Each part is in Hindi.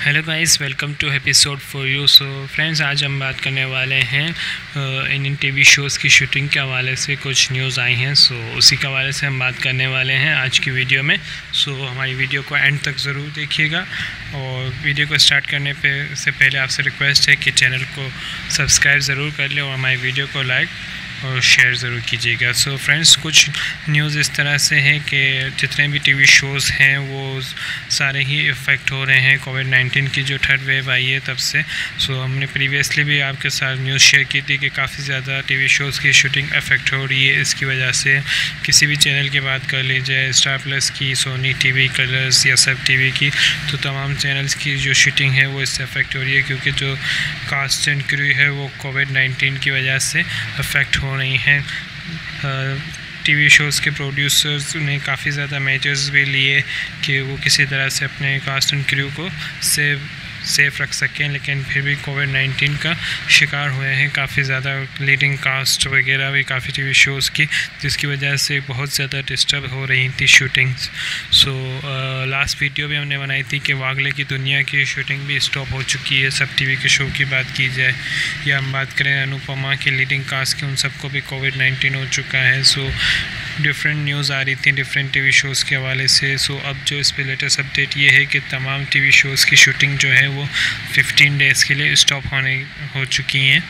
Hello guys welcome to episode for you. So friends आज हम बात करने वाले हैं इंडियन टीवी शोज़ की शूटिंग के हवाले से कुछ न्यूज़ आई हैं। सो so, उसी के हवाले से हम बात करने वाले हैं आज की वीडियो में। सो so, हमारी वीडियो को एंड तक ज़रूर देखिएगा। और वीडियो को स्टार्ट करने पे से पहले आपसे रिक्वेस्ट है कि चैनल को सब्सक्राइब ज़रूर कर लें और हमारी वीडियो को लाइक और शेयर ज़रूर कीजिएगा। सो फ्रेंड्स कुछ न्यूज़ इस तरह से है कि जितने भी टीवी शोज़ हैं, वो सारे ही इफ़ेक्ट हो रहे हैं। कोविड नाइन्टीन की जो थर्ड वेव आई है तब से। सो so हमने प्रीवियसली भी आपके साथ न्यूज़ शेयर की थी कि काफ़ी ज़्यादा टीवी शोज़ की शूटिंग अफेक्ट हो रही है। इसकी वजह से किसी भी चैनल की बात कर लीजिए स्टार प्लस की सोनी टीवी कलर्स या सब टी की तो तमाम चैनल्स की जो शूटिंग है, वो इससे अफेक्ट हो रही है। क्योंकि जो कास्ट एंड क्रू है, वो कोविड नाइन्टीन की वजह से अफेक्ट हो रही हैं। टीवी शोज़ के प्रोड्यूसर्स ने काफ़ी ज़्यादा मेजर्स भी लिए कि वो किसी तरह से अपने कास्ट एंड क्रू को सेव सेफ़ रख सकें, लेकिन फिर भी कोविड नाइन्टीन का शिकार हुए हैं। काफ़ी ज़्यादा लीडिंग कास्ट वगैरह भी काफ़ी टीवी शोज़ की, जिसकी वजह से बहुत ज़्यादा डिस्टर्ब हो रही थी शूटिंग्स सो लास्ट वीडियो भी हमने बनाई थी कि वागले की दुनिया की शूटिंग भी स्टॉप हो चुकी है। सब टीवी के शो की बात की जाए, या हम बात करें अनुपमा की लीडिंग कास्ट की, उन सबको भी कोविड नाइन्टीन हो चुका है। सो डिफरेंट न्यूज़ आ रही थी डिफरेंट टीवी शोज़ के हवाले से। सो अब जो इस पर लेटेस्ट अपडेट ये है कि तमाम टीवी शोज़ की शूटिंग जो है वो 15 डेज़ के लिए स्टॉप होने, हो चुकी हैं।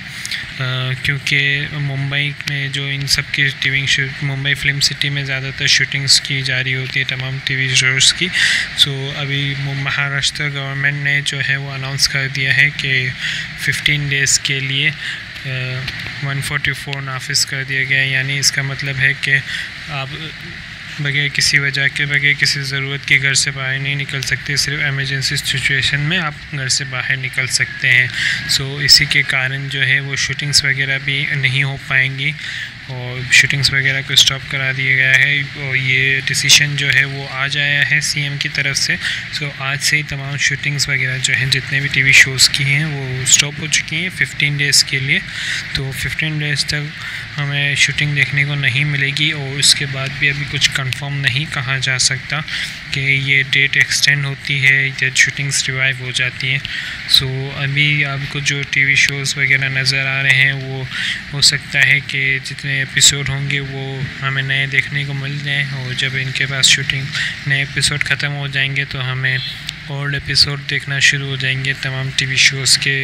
क्योंकि मुंबई में जो इन सब की टीवी मुंबई फ़िल्म सिटी में ज़्यादातर शूटिंग्स की जा रही होती है तमाम टीवी शोज़ की। सो अभी महाराष्ट्र गवर्नमेंट ने जो है वो अनाउंस कर दिया है कि 15 डेज़ के लिए वन फोर्टी फोर नाफिज कर दिया गया यानी इसका मतलब है कि आप बगैर किसी वजह के बगैर किसी ज़रूरत के घर से बाहर नहीं निकल सकते सिर्फ़ एमरजेंसी सिचुएशन में आप घर से बाहर निकल सकते हैं। सो so, इसी के कारण जो है वो शूटिंग्स वगैरह भी नहीं हो पाएँगी। और शूटिंग्स वगैरह को स्टॉप करा दिया गया है। और ये डिसीशन जो है वो आज आया है सीएम की तरफ़ से। सो आज से ही तमाम शूटिंग्स वगैरह जो हैं, जितने भी टीवी शोज़ की हैं, वो स्टॉप हो चुकी हैं 15 डेज़ के लिए। तो 15 डेज़ तक हमें शूटिंग देखने को नहीं मिलेगी और उसके बाद भी अभी कुछ कंफर्म नहीं कहा जा सकता। कि ये डेट एक्सटेंड होती है या शूटिंग्स रिवाइव हो जाती हैं। सो so, अभी आपको जो टीवी शोज़ वगैरह नज़र आ रहे हैं वो हो सकता है कि जितने एपिसोड होंगे वो हमें नए देखने को मिल जाएँ और जब इनके पास शूटिंग नए एपिसोड ख़त्म हो जाएँगे तो हमें ओल्ड एपिसोड देखना शुरू हो जाएँगे तमाम टीवी शोज़ के।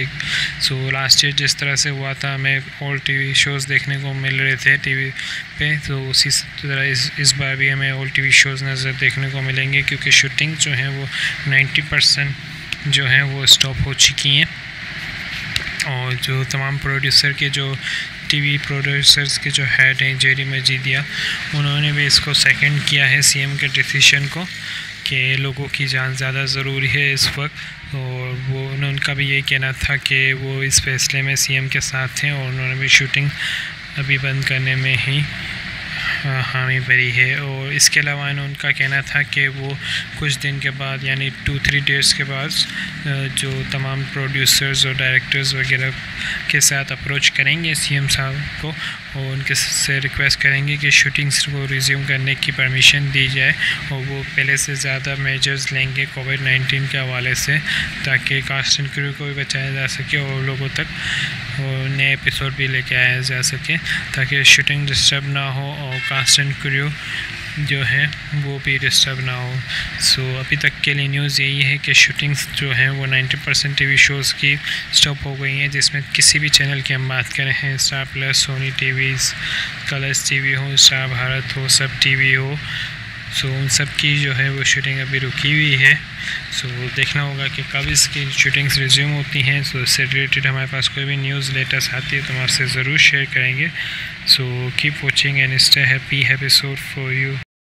सो लास्ट ईयर जिस तरह से हुआ था, हमें ओल्ड टीवी शोज़ देखने को मिल रहे थे टीवी पे तो उसी तरह इस इस बार भी हमें ओल्ड टीवी शोज़ नज़र देखने को मिलेंगे, क्योंकि शूटिंग जो है वो 90 परसेंट जो है वो स्टॉप हो चुकी हैं। और जो तमाम प्रोड्यूसर के जो टीवी प्रोड्यूसर्स के जो हेड हैं जेरी मजीदिया उन्होंने भी इसको सेकंड किया है सीएम के डिसीशन को। कि लोगों की जान ज़्यादा ज़रूरी है इस वक्त। और वो उनका भी यही कहना था कि वो इस फैसले में सीएम के साथ हैं और उन्होंने भी शूटिंग अभी बंद करने में ही हामी भरी है और इसके अलावा उनका कहना था कि वो कुछ दिन के बाद, यानी टू थ्री डेज़ के बाद जो तमाम प्रोड्यूसर्स और डायरेक्टर्स वगैरह के साथ अप्रोच करेंगे सीएम साहब को और उनके से रिक्वेस्ट करेंगे कि शूटिंग्स को रिज्यूम करने की परमिशन दी जाए और वो पहले से ज़्यादा मेजर्स लेंगे कोविड नाइन्टीन के हवाले से ताकि कास्ट एंड क्रू को भी बचाया जा सके और लोगों तक नए एपिसोड भी लेके आया जा सके ताकि शूटिंग डिस्टर्ब ना हो और कास्ट एंड क्रू जो है वो भी डिस्टर्ब ना हो। सो so, अभी तक के लिए न्यूज़ यही है कि शूटिंग्स जो हैं वो 90 परसेंट टीवी शोज़ की स्टॉप हो गई हैं जिसमें किसी भी चैनल की हम बात करें हैं Star Plus Sony T V Colors T V हो स्टार भारत हो सब टी वी हो सो उन सब की जो है वो शूटिंग अभी रुकी हुई है। सो देखना होगा कि कब इसकी शूटिंग्स रिज्यूम होती हैं। सो इससे रिलेटेड हमारे पास कोई भी न्यूज़ लेटेस्ट आती है तो हमारे आपसे ज़रूर शेयर करेंगे। So keep watching and stay happy episode for you